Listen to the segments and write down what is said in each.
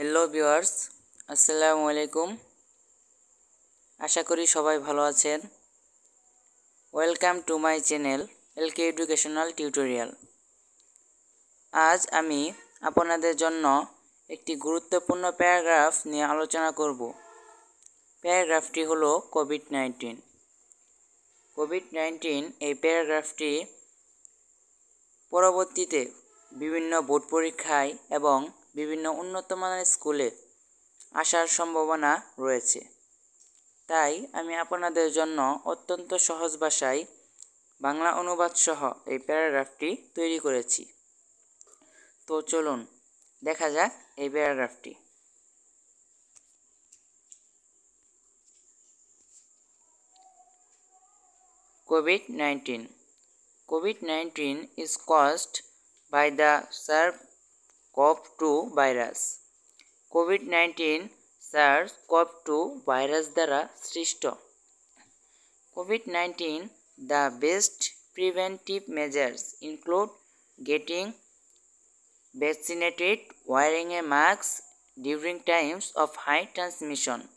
Hello viewers আসসালামু আলাইকুম আশা করি সবাই ভালো আছেন। Welcome to my channel LK educational tutorial আজ আমি আপনাদের জন্য একটি গুরুত্বপূর্ণ প্যারাগ্রাফ নিয়ে আলোচনা করব। প্যারাগ্রাফটি হলো কোভিড নাইন্টিন কোভিড নাইন্টিন এই প্যারাগ্রাফটি পরবর্তীতে বিভিন্ন বোর্ড পরীক্ষায় এবং বিভিন্ন উন্নত মানের স্কুলে আসার সম্ভাবনা রয়েছে। তাই আমি আপনাদের জন্য অত্যন্ত সহজ ভাষায় বাংলা অনুবাদ সহ এই প্যারাগ্রাফটি তৈরি করেছি। তো চলুন, দেখা যাক এই প্যারাগ্রাফটি। COVID nineteen. COVID nineteen is caused by the SARS-CoV-2 virus COVID nineteen SARS CoV two virus দ্বারা সৃষ্ট COVID nineteen the best preventive measures include getting vaccinated, wearing a mask during times of high transmission,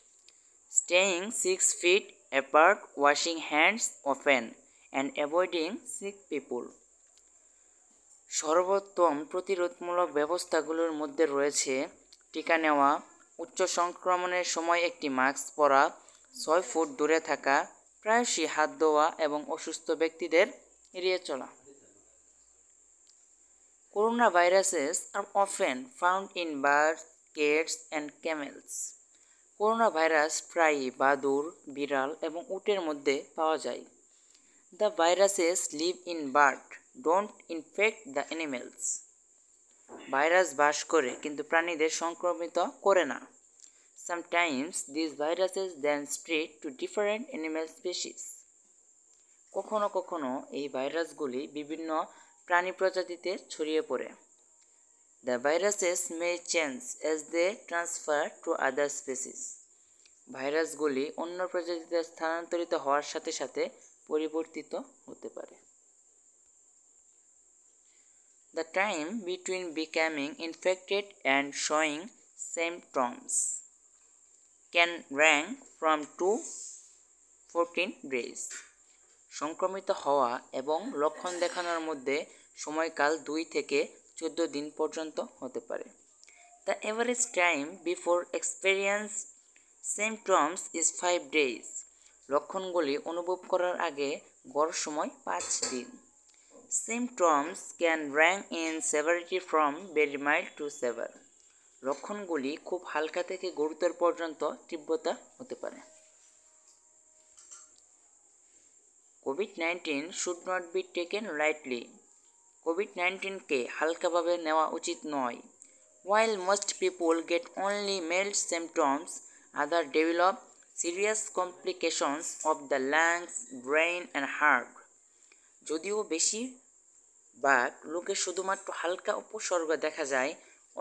staying 6 feet apart, washing hands often, and avoiding sick people. সর্বোত্তম প্রতিরোধমূলক ব্যবস্থাগুলোর মধ্যে রয়েছে টিকা নেওয়া, উচ্চ সংক্রমণের সময় একটি মাস্ক পরা, ছয় ফুট দূরে থাকা, প্রায়শই হাত ধোয়া এবং অসুস্থ ব্যক্তিদের এড়িয়ে চলা। Corona viruses are often found in bird cats and camels corona virus প্রায়ই বাদুর বিড়াল এবং উটের মধ্যে পাওয়া যায়। The viruses live in bird don't infect the animals virus বাস করে, কিন্তু প্রাণীদের সংক্রমিত করে না। Sometimes this viruses then spread to different animal species কখনো কখনো এই ভাইরাসগুলি বিভিন্ন প্রাণী প্রজাতিতে ছড়িয়ে পড়ে। The viruses may change as they transfer to other species ভাইরাসগুলি অন্য প্রজাতিতে স্থানান্তরিত হওয়ার সাথে সাথে পরিবর্তিত হতে পারে। The time between becoming infected and showing symptoms can rank from 2 14 days. সংক্রমিত হওয়া এবং লক্ষণ দেখানোর মধ্যে সময়কাল দুই থেকে চোদ্দ দিন পর্যন্ত হতে পারে। The average time before experience symptoms is five days লক্ষণগুলি অনুভব করার আগে গড় সময় পাঁচ দিন। Symptoms can range in severity from very mild to severe লক্ষণগুলি খুব হালকা থেকে গুরুতর পর্যন্ত তীব্রতা হতে পারে। COVID nineteen should not be taken lightly COVID নাইন্টিনকে হালকাভাবে নেওয়া উচিত নয়। While most people get only mild symptoms others develop serious complications of the lungs brain and heart যদিও বেশি বাঘ লোকে শুধুমাত্র হালকা উপসর্গ দেখা যায়,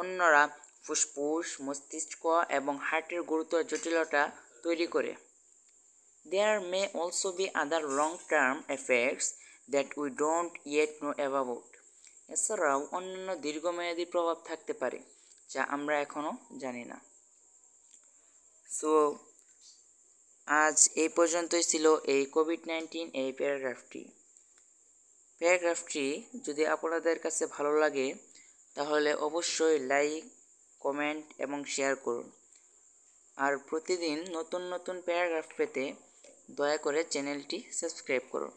অন্যরা ফুসফুস, মস্তিষ্ক এবং হার্টের গুরুতর জটিলতা তৈরি করে। There may also be other long term effects that we don't yet know about এছাড়াও অন্যান্য দীর্ঘমেয়াদী প্রভাব থাকতে পারে, যা আমরা এখনও জানি না। সো আজ এই পর্যন্তই ছিল এই কোভিড নাইন্টিন এই প্যারাগ্রাফটি প্যারাগ্রাফটি যদি আপনাদের কাছে ভালো লাগে, তাহলে অবশ্যই লাইক কমেন্ট এবং শেয়ার করুন। আর প্রতিদিন নতুন নতুন প্যারাগ্রাফ পেতে দয়া করে চ্যানেলটি সাবস্ক্রাইব করুন।